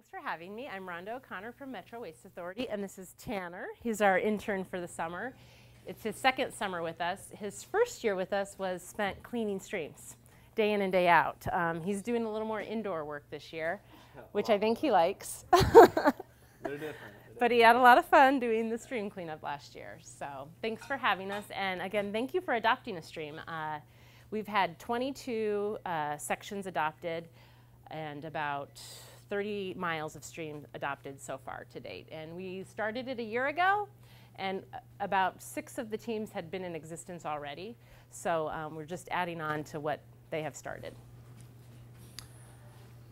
Thanks for having me. I'm Rhonda O'Connor from Metro Waste Authority, and this is Tanner. He's our intern for the summer. It's his second summer with us. His first year with us was spent cleaning streams, day in and day out. Um, he's doing a little more indoor work this year, which I think he likes. They're different. but he had a lot of fun doing the stream cleanup last year. So thanks for having us. And again, thank you for adopting a stream. Uh, we've had 22 uh, sections adopted and about 30 miles of stream adopted so far to date. And we started it a year ago, and about six of the teams had been in existence already. So um, we're just adding on to what they have started.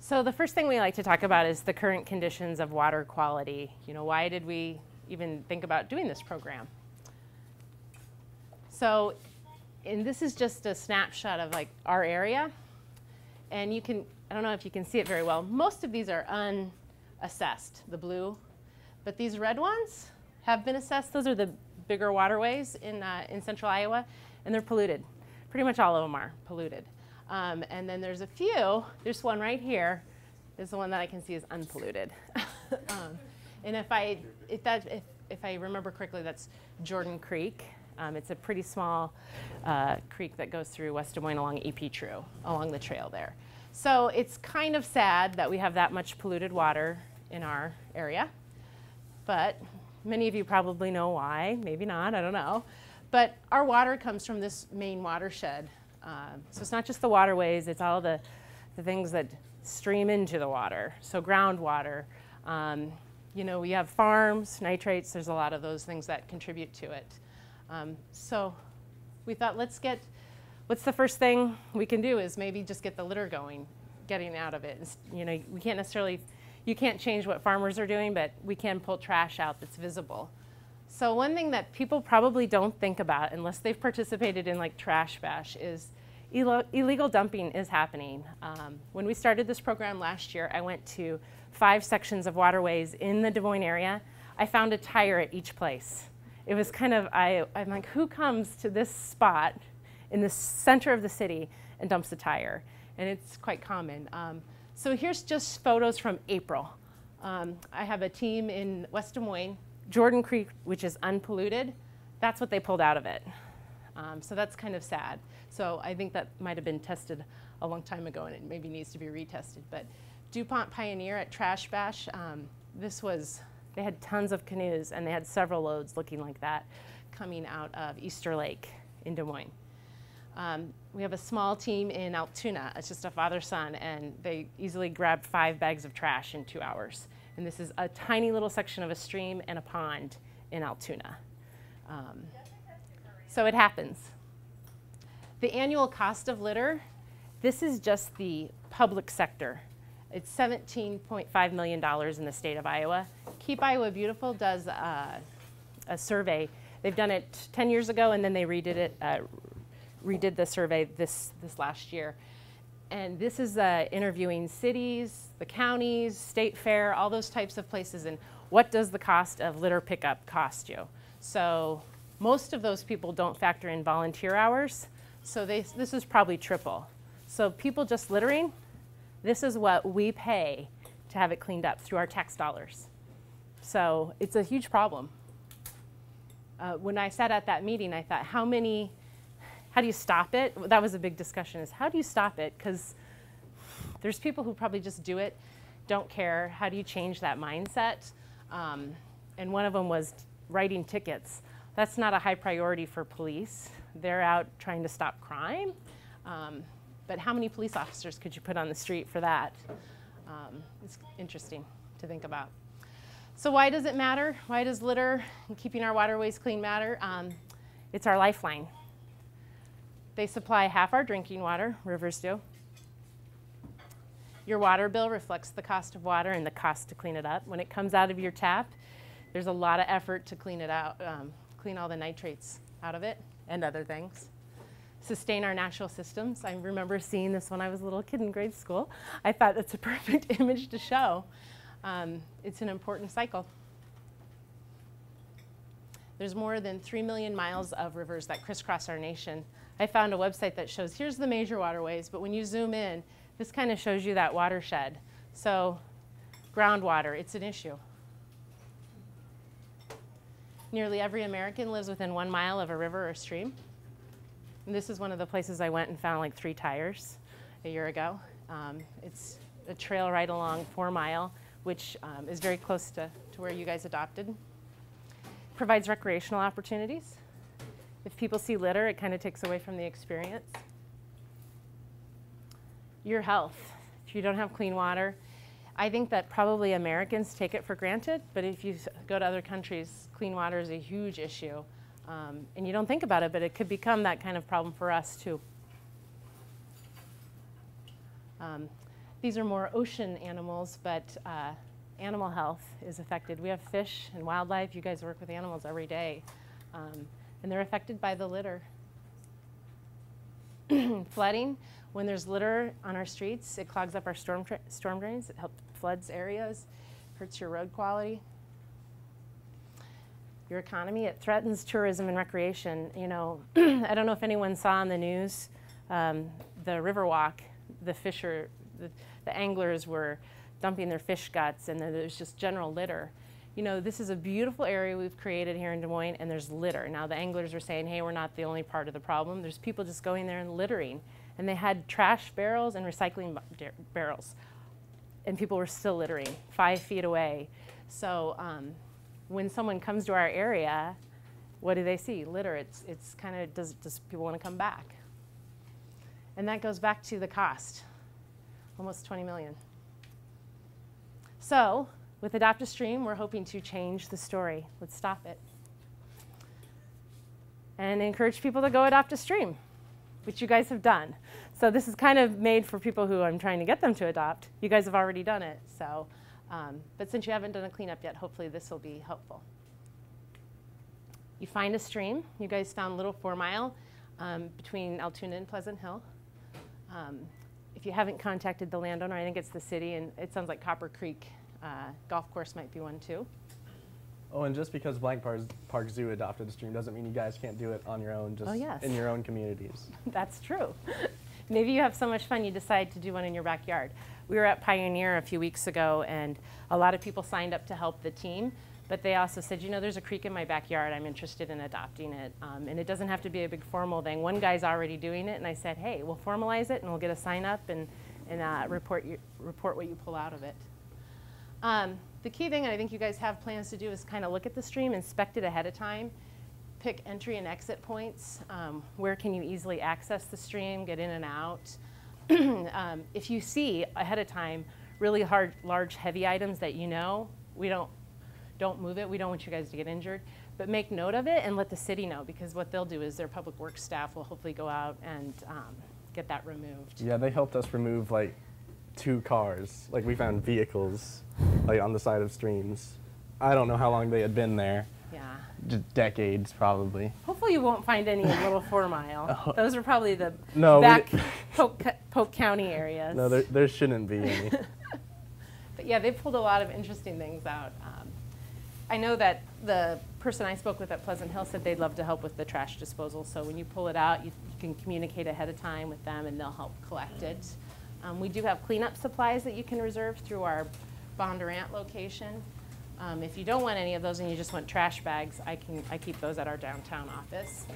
So the first thing we like to talk about is the current conditions of water quality. You know, why did we even think about doing this program? So, and this is just a snapshot of like our area. And you can, I don't know if you can see it very well. Most of these are unassessed, the blue. But these red ones have been assessed. Those are the bigger waterways in, uh, in central Iowa, and they're polluted. Pretty much all of them are polluted. Um, and then there's a few, there's one right here, is the one that I can see is unpolluted. um, and if I, if, that, if, if I remember correctly, that's Jordan Creek. Um, it's a pretty small uh, creek that goes through West Des Moines along EP True, along the trail there. So it's kind of sad that we have that much polluted water in our area. But many of you probably know why, maybe not, I don't know. But our water comes from this main watershed um, so it's not just the waterways, it's all the, the things that stream into the water. So groundwater, um, you know, we have farms, nitrates, there's a lot of those things that contribute to it. Um, so we thought, let's get, what's the first thing we can do is maybe just get the litter going, getting out of it. You know, we can't necessarily, you can't change what farmers are doing, but we can pull trash out that's visible. So one thing that people probably don't think about unless they've participated in like Trash Bash is illegal dumping is happening. Um, when we started this program last year, I went to five sections of waterways in the Des Moines area. I found a tire at each place. It was kind of, I, I'm like, who comes to this spot in the center of the city and dumps a tire? And it's quite common. Um, so here's just photos from April. Um, I have a team in West Des Moines Jordan Creek, which is unpolluted, that's what they pulled out of it. Um, so that's kind of sad. So I think that might have been tested a long time ago and it maybe needs to be retested. But DuPont Pioneer at Trash Bash, um, this was, they had tons of canoes and they had several loads looking like that coming out of Easter Lake in Des Moines. Um, we have a small team in Altoona. It's just a father-son, and they easily grabbed five bags of trash in two hours. And this is a tiny little section of a stream and a pond in Altoona. Um, so it happens. The annual cost of litter, this is just the public sector. It's $17.5 million in the state of Iowa. Keep Iowa Beautiful does uh, a survey. They've done it 10 years ago and then they redid it, uh, redid the survey this, this last year. And this is uh, interviewing cities, the counties, state fair, all those types of places, and what does the cost of litter pickup cost you? So most of those people don't factor in volunteer hours, so they, this is probably triple. So people just littering, this is what we pay to have it cleaned up through our tax dollars. So it's a huge problem. Uh, when I sat at that meeting, I thought, how many how do you stop it? That was a big discussion is how do you stop it? Because there's people who probably just do it, don't care. How do you change that mindset? Um, and one of them was writing tickets. That's not a high priority for police. They're out trying to stop crime. Um, but how many police officers could you put on the street for that? Um, it's interesting to think about. So why does it matter? Why does litter and keeping our waterways clean matter? Um, it's our lifeline. They supply half our drinking water, rivers do. Your water bill reflects the cost of water and the cost to clean it up. When it comes out of your tap, there's a lot of effort to clean it out, um, clean all the nitrates out of it and other things. Sustain our natural systems. I remember seeing this when I was a little kid in grade school. I thought that's a perfect image to show. Um, it's an important cycle. There's more than 3 million miles of rivers that crisscross our nation. I found a website that shows here's the major waterways, but when you zoom in, this kind of shows you that watershed. So Groundwater, it's an issue. Nearly every American lives within one mile of a river or stream. And this is one of the places I went and found like three tires a year ago. Um, it's a trail right along Four Mile, which um, is very close to, to where you guys adopted. Provides recreational opportunities. If people see litter, it kind of takes away from the experience. Your health. If you don't have clean water, I think that probably Americans take it for granted, but if you go to other countries, clean water is a huge issue. Um, and you don't think about it, but it could become that kind of problem for us too. Um, these are more ocean animals, but uh, animal health is affected. We have fish and wildlife. You guys work with animals every day, um, and they're affected by the litter. Flooding, when there's litter on our streets, it clogs up our storm, storm drains. It helps floods areas, hurts your road quality. Your economy, it threatens tourism and recreation. You know, I don't know if anyone saw on the news um, the Riverwalk, the fisher, the, the anglers were dumping their fish guts and there's just general litter. You know, this is a beautiful area we've created here in Des Moines and there's litter. Now the anglers were saying, hey, we're not the only part of the problem. There's people just going there and littering. And they had trash barrels and recycling barrels. And people were still littering five feet away. So um, when someone comes to our area, what do they see? Litter. It's, it's kind of, does, does people want to come back? And that goes back to the cost, almost 20 million. So with Adopt a Stream, we're hoping to change the story. Let's stop it. And encourage people to go adopt a stream, which you guys have done. So this is kind of made for people who I'm trying to get them to adopt. You guys have already done it. So, um, but since you haven't done a cleanup yet, hopefully this will be helpful. You find a stream. You guys found Little Four Mile um, between Altoona and Pleasant Hill. Um, if you haven't contacted the landowner, I think it's the city, and it sounds like Copper Creek uh, Golf Course might be one too. Oh, and just because Blank Park, Park Zoo adopted a stream doesn't mean you guys can't do it on your own, just oh, yes. in your own communities. That's true. Maybe you have so much fun you decide to do one in your backyard. We were at Pioneer a few weeks ago, and a lot of people signed up to help the team. But they also said, you know, there's a creek in my backyard. I'm interested in adopting it. Um, and it doesn't have to be a big formal thing. One guy's already doing it, and I said, hey, we'll formalize it, and we'll get a sign up and, and uh, report, you, report what you pull out of it. Um, the key thing, and I think you guys have plans to do, is kind of look at the stream, inspect it ahead of time, pick entry and exit points. Um, where can you easily access the stream, get in and out? um, if you see ahead of time really hard, large, heavy items that you know, we don't don't move it. We don't want you guys to get injured. But make note of it and let the city know because what they'll do is their public works staff will hopefully go out and um, get that removed. Yeah, they helped us remove like two cars. Like we found vehicles like on the side of streams. I don't know how long they had been there. Yeah. Just decades probably. Hopefully you won't find any in Little Four Mile. Oh. Those are probably the no, back Polk, Polk County areas. No, there, there shouldn't be any. but yeah, they pulled a lot of interesting things out. Um, I know that the person I spoke with at Pleasant Hill said they'd love to help with the trash disposal. So when you pull it out, you, you can communicate ahead of time with them and they'll help collect it. Um, we do have cleanup supplies that you can reserve through our Bondurant location. Um, if you don't want any of those and you just want trash bags, I, can, I keep those at our downtown office.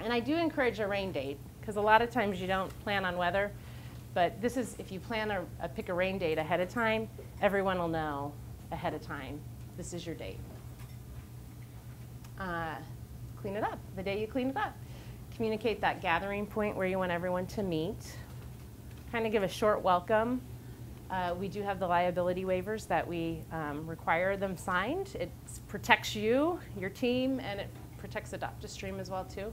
And I do encourage a rain date because a lot of times you don't plan on weather. But this is, if you plan a, a pick a rain date ahead of time, everyone will know ahead of time, this is your date. Uh, clean it up, the day you clean it up. Communicate that gathering point where you want everyone to meet. Kind of give a short welcome. Uh, we do have the liability waivers that we um, require them signed. It protects you, your team, and it protects Adopt a Stream as well too.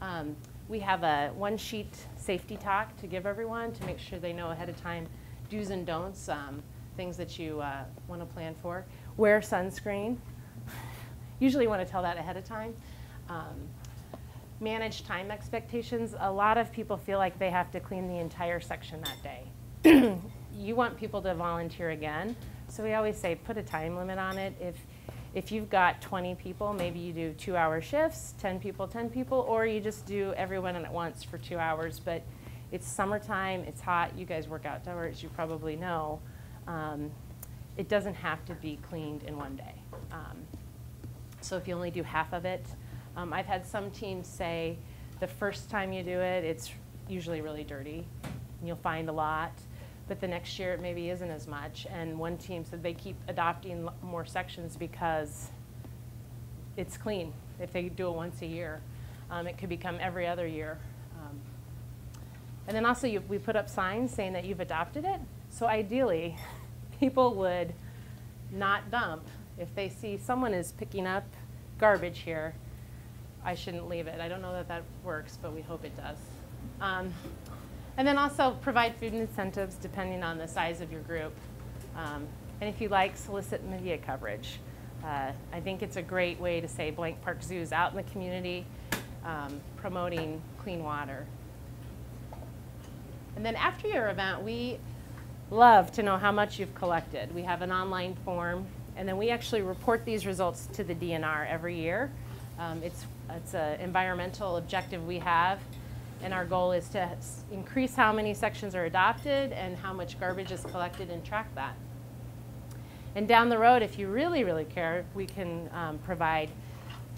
Um, we have a one sheet safety talk to give everyone to make sure they know ahead of time do's and don'ts. Um, things that you uh, want to plan for. Wear sunscreen. Usually want to tell that ahead of time. Um, manage time expectations. A lot of people feel like they have to clean the entire section that day. you want people to volunteer again. So we always say put a time limit on it. If, if you've got 20 people, maybe you do two hour shifts, 10 people, 10 people, or you just do everyone at once for two hours. But it's summertime, it's hot, you guys work outdoors, you probably know um, it doesn't have to be cleaned in one day. Um, so if you only do half of it, um, I've had some teams say the first time you do it, it's usually really dirty. And you'll find a lot. But the next year, it maybe isn't as much. And one team said they keep adopting more sections because it's clean. If they do it once a year, um, it could become every other year. Um, and then also, you, we put up signs saying that you've adopted it. So ideally, people would not dump. If they see someone is picking up garbage here, I shouldn't leave it. I don't know that that works, but we hope it does. Um, and then also provide food incentives depending on the size of your group. Um, and if you like, solicit media coverage. Uh, I think it's a great way to say Blank Park Zoo is out in the community um, promoting clean water. And then after your event, we love to know how much you've collected. We have an online form, and then we actually report these results to the DNR every year. Um, it's it's an environmental objective we have, and our goal is to increase how many sections are adopted and how much garbage is collected and track that. And down the road, if you really, really care, we can um, provide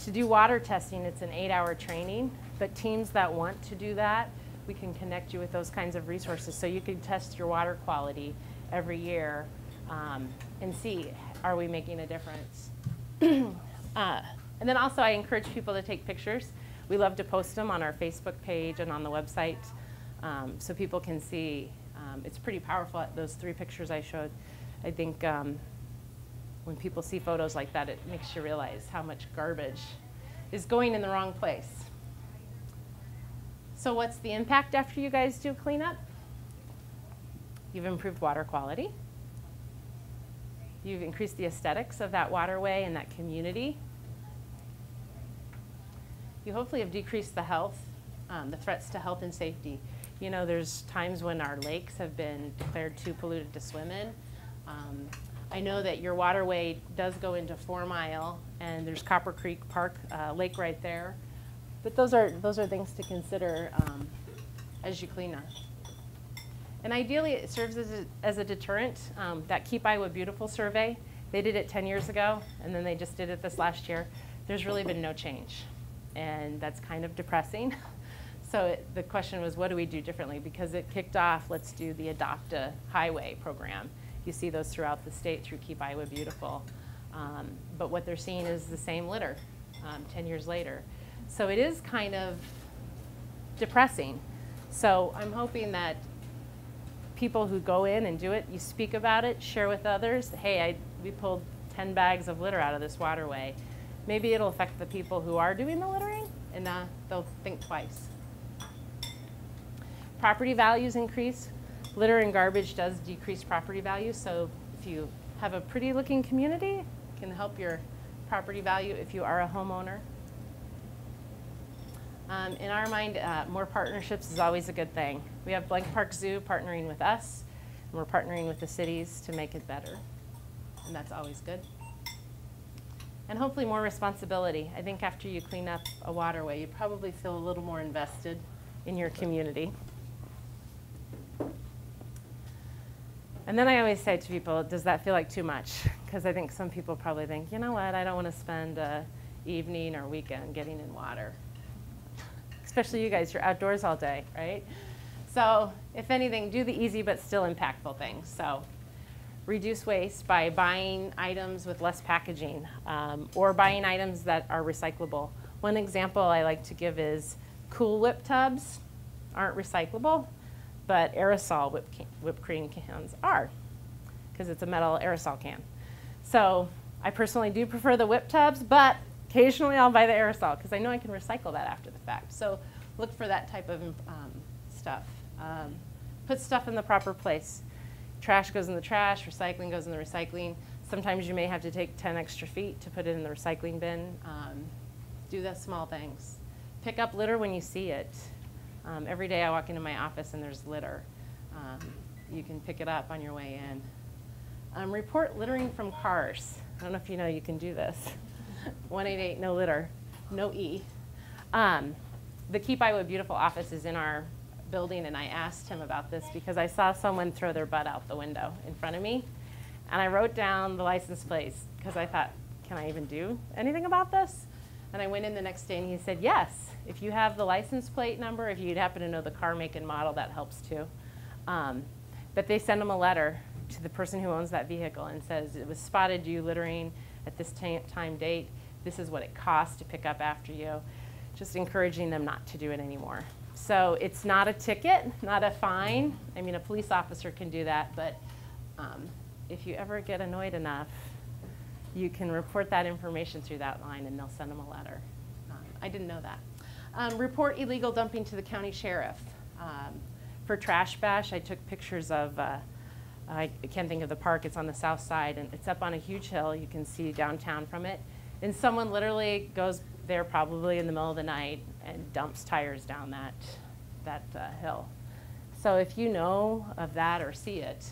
to do water testing. It's an eight-hour training, but teams that want to do that, we can connect you with those kinds of resources so you can test your water quality every year um, and see are we making a difference. uh, and then also, I encourage people to take pictures. We love to post them on our Facebook page and on the website um, so people can see. Um, it's pretty powerful, those three pictures I showed. I think um, when people see photos like that, it makes you realize how much garbage is going in the wrong place. So, what's the impact after you guys do cleanup? You've improved water quality. You've increased the aesthetics of that waterway and that community. You hopefully have decreased the health, um, the threats to health and safety. You know, there's times when our lakes have been declared too polluted to swim in. Um, I know that your waterway does go into Four Mile, and there's Copper Creek Park uh, Lake right there. But those are those are things to consider um, as you clean up. And ideally, it serves as a, as a deterrent. Um, that Keep Iowa Beautiful survey, they did it 10 years ago, and then they just did it this last year. There's really been no change, and that's kind of depressing. So it, the question was, what do we do differently? Because it kicked off, let's do the Adopt a Highway program. You see those throughout the state through Keep Iowa Beautiful. Um, but what they're seeing is the same litter um, 10 years later. So it is kind of depressing. So I'm hoping that people who go in and do it, you speak about it, share with others. Hey, I, we pulled 10 bags of litter out of this waterway. Maybe it'll affect the people who are doing the littering, and uh, they'll think twice. Property values increase. Litter and garbage does decrease property values, so if you have a pretty looking community, it can help your property value if you are a homeowner. Um, in our mind, uh, more partnerships is always a good thing. We have Blank Park Zoo partnering with us, and we're partnering with the cities to make it better, and that's always good. And hopefully more responsibility. I think after you clean up a waterway, you probably feel a little more invested in your community. And then I always say to people, does that feel like too much? Because I think some people probably think, you know what, I don't want to spend a evening or weekend getting in water. Especially you guys, you're outdoors all day, right? So if anything, do the easy but still impactful things. So reduce waste by buying items with less packaging um, or buying items that are recyclable. One example I like to give is Cool Whip tubs aren't recyclable, but aerosol can- whipped cream cans are because it's a metal aerosol can. So I personally do prefer the whip tubs, but occasionally I'll buy the aerosol because I know I can recycle that after the fact. So look for that type of um, stuff. Um, put stuff in the proper place. Trash goes in the trash, recycling goes in the recycling. Sometimes you may have to take 10 extra feet to put it in the recycling bin. Um, do the small things. Pick up litter when you see it. Um, every day I walk into my office and there's litter. Um, you can pick it up on your way in. Um, report littering from cars. I don't know if you know you can do this. 188 no litter, no E. Um, the Keep Iowa Beautiful office is in our building, and I asked him about this because I saw someone throw their butt out the window in front of me. And I wrote down the license plates because I thought, can I even do anything about this? And I went in the next day and he said, yes, if you have the license plate number, if you'd happen to know the car make and model, that helps too. Um, but they send them a letter to the person who owns that vehicle and says, it was spotted you littering at this time date. This is what it costs to pick up after you. Just encouraging them not to do it anymore. So it's not a ticket, not a fine. I mean, a police officer can do that, but um, if you ever get annoyed enough, you can report that information through that line and they'll send them a letter. Um, I didn't know that. Um, report illegal dumping to the county sheriff. Um, for Trash Bash, I took pictures of, uh, I can't think of the park, it's on the south side and it's up on a huge hill. You can see downtown from it. And someone literally goes there probably in the middle of the night and dumps tires down that, that uh, hill. So if you know of that or see it,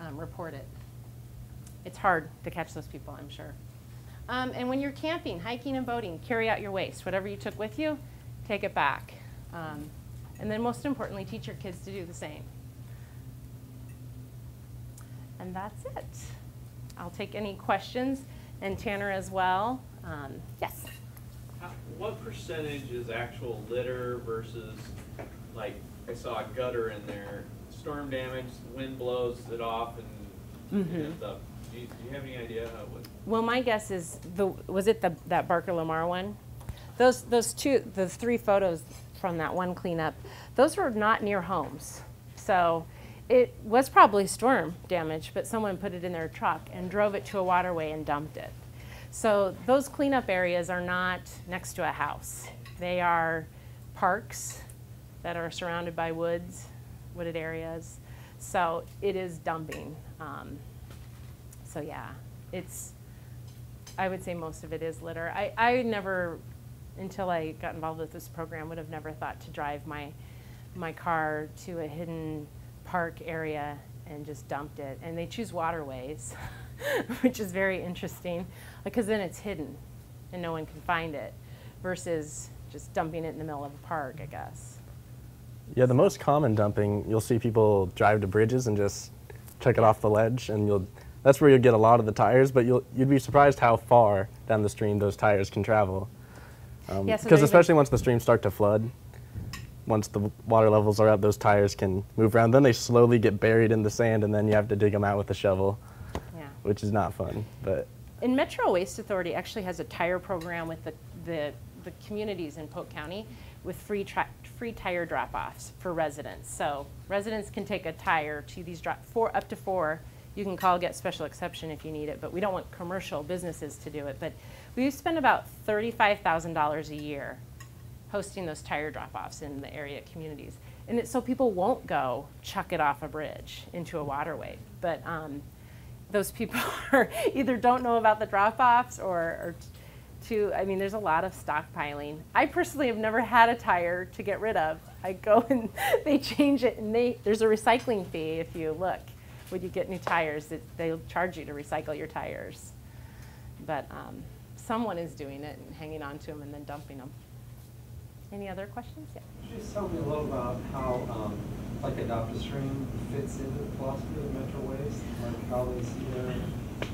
um, report it. It's hard to catch those people, I'm sure. Um, and when you're camping, hiking, and boating, carry out your waste. Whatever you took with you, take it back. Um, and then, most importantly, teach your kids to do the same. And that's it. I'll take any questions, and Tanner as well. Um, yes? How- What percentage is actual litter versus, like, I saw a gutter in there, storm damage, wind blows it off and Mhm. and stuff. Do you, do you have any idea how it would? Well, my guess is the was it the that Barker Lamar one? Those those two the three photos from that one cleanup, those were not near homes. So it was probably storm damage, but someone put it in their truck and drove it to a waterway and dumped it. So those cleanup areas are not next to a house. They are parks that are surrounded by woods, wooded areas. So it is dumping. Um, so yeah, it's, I would say most of it is litter. I, I never, until I got involved with this program, would have never thought to drive my, my car to a hidden park area and just dumped it. And they choose waterways, which is very interesting, because then it's hidden and no one can find it, versus just dumping it in the middle of a park, I guess. Yeah, the most common dumping, you'll see people drive to bridges and just chuck it off the ledge, and you'll that's where you'll get a lot of the tires. But you'll you'd be surprised how far down the stream those tires can travel. Um, Yeah, so because even- especially once the streams start to flood, once the water levels are up, those tires can move around. Then they slowly get buried in the sand, and then you have to dig them out with a shovel, Yeah. which is not fun. But And Metro Waste Authority actually has a tire program with the, the, the communities in Polk County with free, free tire drop-offs for residents. So residents can take a tire to these drop, four, up to four. You can call, get special exception if you need it, but we don't want commercial businesses to do it. But we spend about thirty-five thousand dollars a year hosting those tire drop-offs in the area communities. And it's so people won't go chuck it off a bridge into a waterway. But um, those people either don't know about the drop-offs or, or to, I mean, there's a lot of stockpiling. I personally have never had a tire to get rid of. I go and they change it and they, there's a recycling fee if you look. When you get new tires, it, they'll charge you to recycle your tires. But um, someone is doing it and hanging on to them and then dumping them. Any other questions? Yeah. Could you just tell me a little about how, um, like Adopt a Stream fits into the philosophy of Metro Waste, like how they see their.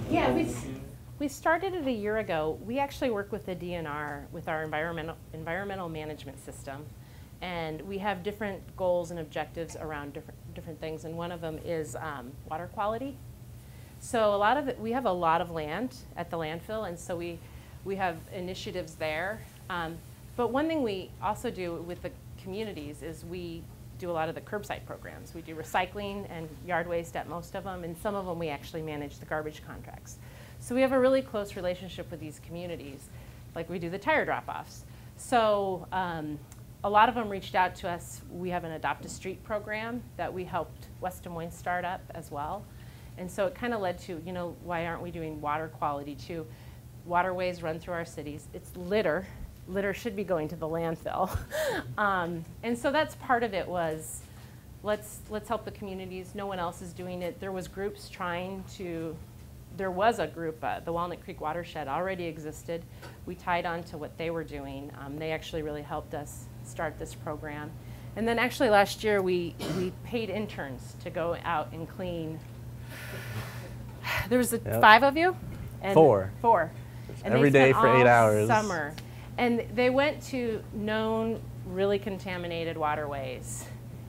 Yeah, we in the s- community? We started it a year ago. We actually work with the DNR with our environmental, environmental management system. And we have different goals and objectives around different, different things. And one of them is um, water quality. So a lot of it, we have a lot of land at the landfill, and so we, we have initiatives there. Um, but one thing we also do with the communities is we do a lot of the curbside programs. We do recycling and yard waste at most of them, and some of them we actually manage the garbage contracts. So we have a really close relationship with these communities, like we do the tire drop-offs. So um, a lot of them reached out to us. We have an Adopt a Street program that we helped West Des Moines start up as well. And so it kind of led to, you know, why aren't we doing water quality too? Waterways run through our cities. It's litter. Litter should be going to the landfill. um, and so that's part of it was let's let's help the communities. No one else is doing it. There was groups trying to. There was a group, uh, the Walnut Creek Watershed already existed. We tied on to what they were doing. Um, they actually really helped us start this program. And then actually last year we we paid interns to go out and clean There was a, Yep. five of you? And Four. Four. And every day for eight hours. Summer. And they went to known really contaminated waterways.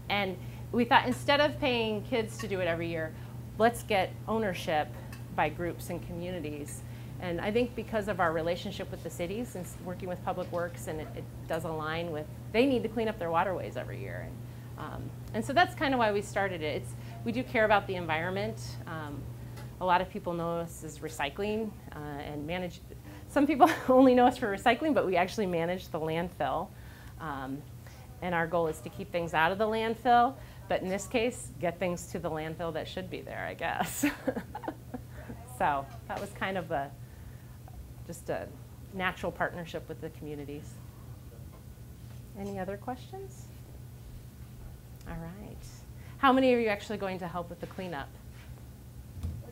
And we thought instead of paying kids to do it every year, let's get ownership by groups and communities. And I think because of our relationship with the cities and working with Public Works, and it, it does align with, they need to clean up their waterways every year. And, um, and so that's kind of why we started it. It's, we do care about the environment. Um, a lot of people know us as recycling uh, and manage. Some people only know us for recycling, but we actually manage the landfill. Um, and our goal is to keep things out of the landfill, but in this case, get things to the landfill that should be there, I guess. so that was kind of a just a natural partnership with the communities. Any other questions? All right. How many are you actually going to help with the cleanup?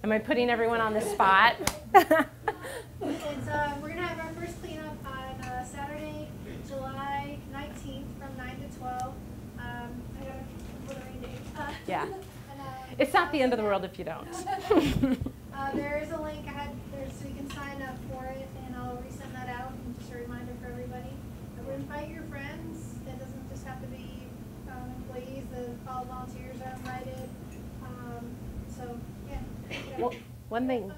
Am I putting everyone on the spot? It's, uh, we're gonna have our first cleanup on, uh, Saturday, July nineteenth from nine to twelve. Um, I got a blurry date. Uh, Yeah. and, uh, it's not the end of the world if you don't. Uh, there is a link, I had, there's, so you can sign up for it, and I'll resend that out, and just a reminder for everybody. I would invite your friends, it doesn't just have to be, um, employees, the, all volunteers are invited. One thing.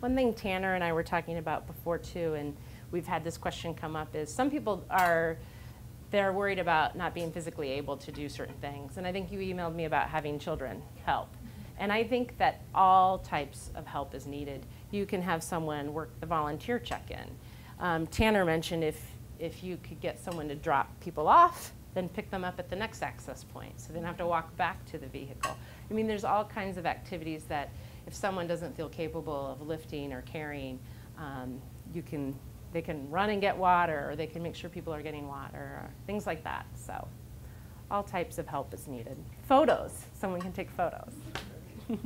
One thing Tanner and I were talking about before too, and we've had this question come up, is some people are, they're worried about not being physically able to do certain things. And I think you emailed me about having children help. And I think that all types of help is needed. You can have someone work the volunteer check-in. Um, Tanner mentioned if, if you could get someone to drop people off, then pick them up at the next access point, so they don't have to walk back to the vehicle. I mean, there's all kinds of activities that if someone doesn't feel capable of lifting or carrying, um, you can, they can run and get water, or they can make sure people are getting water, or things like that. So, all types of help is needed. Photos, someone can take photos.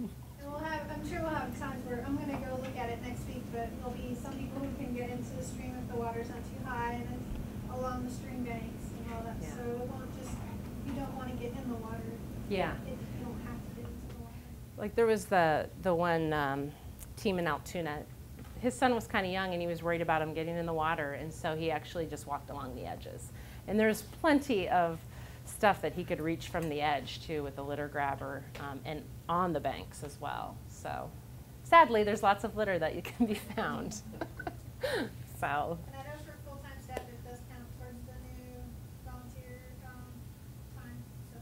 We'll have, I'm sure we'll have times where, I'm gonna go look at it next week, but there'll be some people who can get into the stream if the water's not too high and it's along the stream banks and all that, Yeah. so it won't just, you don't wanna get in the water. Yeah. If you don't have to get into the water. Like there was the, the one um, team in Altoona. His son was kind of young and he was worried about him getting in the water, and so he actually just walked along the edges. And there's plenty of stuff that he could reach from the edge too with a litter grabber um, and on the banks as well. So sadly, there's lots of litter that you can be found. so. And I know for full-time staff, it does count towards the new volunteer, um, time, so.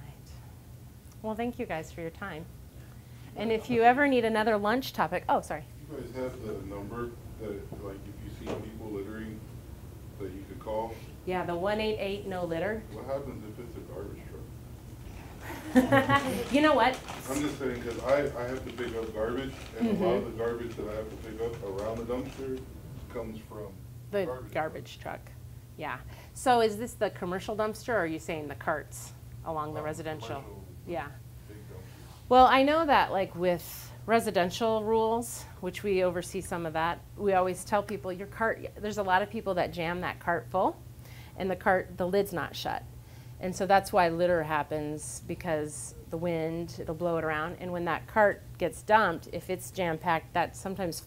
Right. Well, thank you guys for your time. And if you ever need another lunch topic, oh, sorry. You guys have the number that, like, if you see people littering, that you could call? Yeah, the 188 no litter. What happens if it's a garbage truck? you know what? I'm just saying, because I, I have to pick up garbage, and a lot of the garbage that I have to pick up around the dumpster comes from The garbage. garbage truck. Yeah. So is this the commercial dumpster or are you saying the carts along the Um, residential? commercial. Yeah. Well, I know that like with residential rules, which we oversee some of that, we always tell people your cart, there's a lot of people that jam that cart full and the cart, the lid's not shut. And so that's why litter happens because the wind, it'll blow it around. And when that cart gets dumped, if it's jam packed, that sometimes,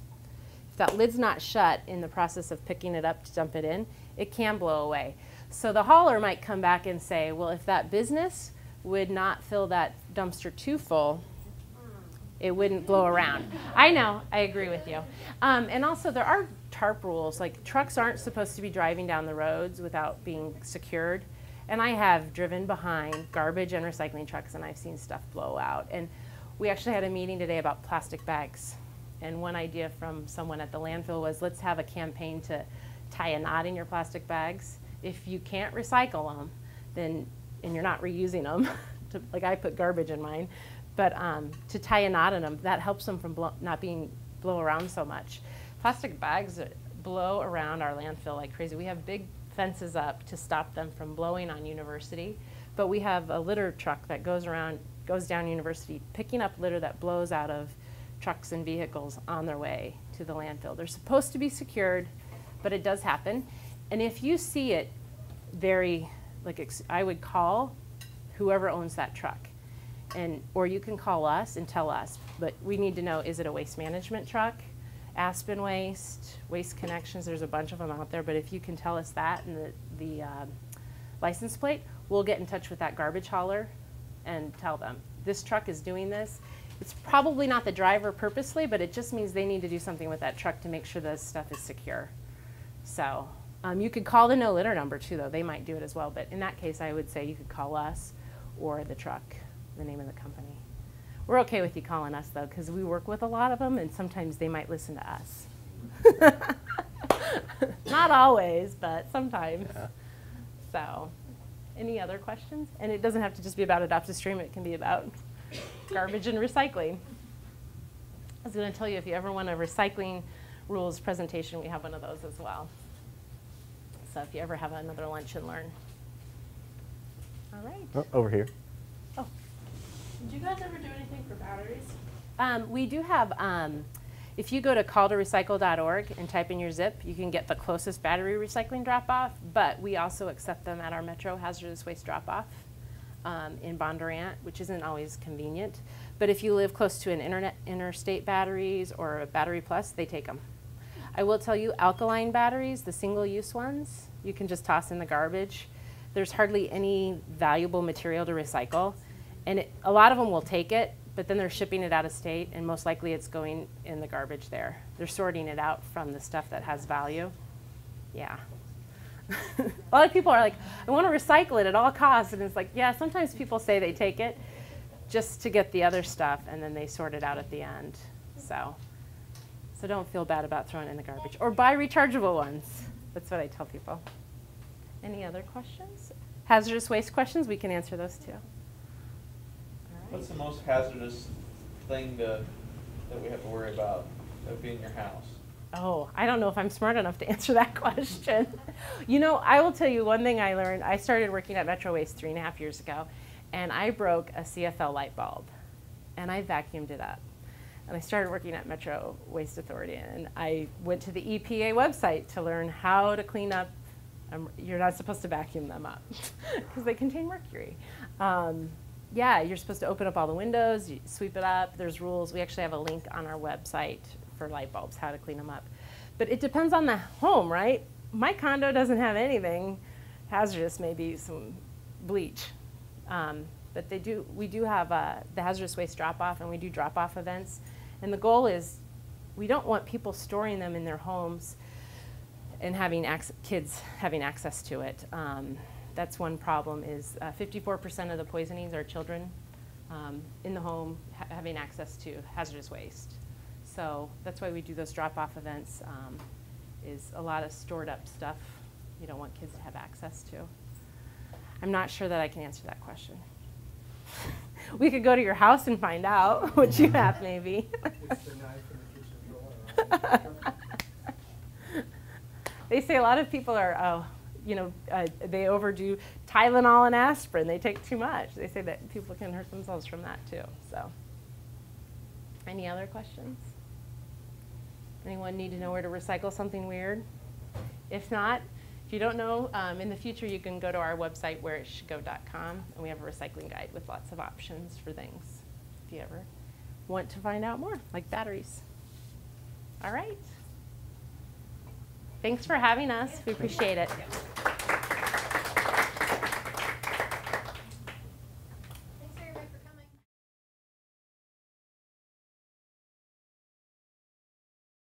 if that lid's not shut in the process of picking it up to dump it in, it can blow away. So the hauler might come back and say, well, if that business would not fill that dumpster too full, it wouldn't blow around. I know, I agree with you. Um, and also, there are tarp rules. Like, trucks aren't supposed to be driving down the roads without being secured. And I have driven behind garbage and recycling trucks, and I've seen stuff blow out. And we actually had a meeting today about plastic bags. And one idea from someone at the landfill was let's have a campaign to tie a knot in your plastic bags. If you can't recycle them, then and you're not reusing them, to, like I put garbage in mine, but um, to tie a knot in them, that helps them from blow, not being blow around so much. Plastic bags blow around our landfill like crazy. We have big fences up to stop them from blowing on University, but we have a litter truck that goes around, goes down University, picking up litter that blows out of trucks and vehicles on their way to the landfill. They're supposed to be secured, but it does happen. And if you see it very, like, I would call whoever owns that truck and, or you can call us and tell us, but we need to know, is it a waste management truck? Aspen Waste, Waste Connections, there's a bunch of them out there, but if you can tell us that and the, the um, license plate, we'll get in touch with that garbage hauler and tell them, this truck is doing this. It's probably not the driver purposely, but it just means they need to do something with that truck to make sure the stuff is secure. So, um, you could call the no litter number too, though, they might do it as well, but in that case, I would say you could call us or the truck, the name of the company. We're okay with you calling us though, because we work with a lot of them and sometimes they might listen to us. Not always, but sometimes. Yeah. So, any other questions? And it doesn't have to just be about Adopt a Stream, it can be about garbage and recycling. I was going to tell you if you ever want a recycling rules presentation, we have one of those as well. So if you ever have another lunch and learn. All right. Oh, over here. Oh, Did you guys ever do anything for batteries? Um, we do have, um, if you go to call2recycle.org and type in your zip, you can get the closest battery recycling drop off, but we also accept them at our Metro hazardous waste drop off um, in Bondurant, which isn't always convenient. But if you live close to an internet, Interstate Batteries or a battery plus, they take them. I will tell you, alkaline batteries, the single use ones, you can just toss in the garbage. There's hardly any valuable material to recycle. And it, a lot of them will take it, but then they're shipping it out of state, and most likely it's going in the garbage there. They're sorting it out from the stuff that has value. Yeah. a lot of people are like, I want to recycle it at all costs. And it's like, yeah, sometimes people say they take it just to get the other stuff, and then they sort it out at the end. So, so don't feel bad about throwing it in the garbage. Or buy rechargeable ones. That's what I tell people. Any other questions? Hazardous waste questions? We can answer those too. Right. What's the most hazardous thing to, that we have to worry about that would be in your house? Oh, I don't know if I'm smart enough to answer that question. you know, I will tell you one thing I learned. I started working at Metro Waste three and a half years ago, and I broke a CFL light bulb, and I vacuumed it up. And I started working at Metro Waste Authority, and I went to the EPA website to learn how to clean up. Um, you're not supposed to vacuum them up because they contain mercury. Um, yeah, you're supposed to open up all the windows, sweep it up. There's rules. We actually have a link on our website for light bulbs, how to clean them up. But it depends on the home, right? My condo doesn't have anything hazardous, maybe some bleach. Um, but they do, we do have uh, the hazardous waste drop off and we do drop off events. And the goal is we don't want people storing them in their homes and having kids having access to it. Um, that's one problem is uh, 54% of the poisonings are children um, in the home ha- having access to hazardous waste. So that's why we do those drop-off events, um, is a lot of stored up stuff you don't want kids to have access to. I'm not sure that I can answer that question. we could go to your house and find out what you have maybe. It's the knife in the kitchen drawer. they say a lot of people are, oh, you know, uh, they overdo Tylenol and aspirin. They take too much. They say that people can hurt themselves from that too. So, any other questions? Anyone need to know where to recycle something weird? If not, if you don't know, um, in the future you can go to our website whereitshouldgo.com and we have a recycling guide with lots of options for things if you ever want to find out more, like batteries. All right. Thanks for having us. We appreciate it.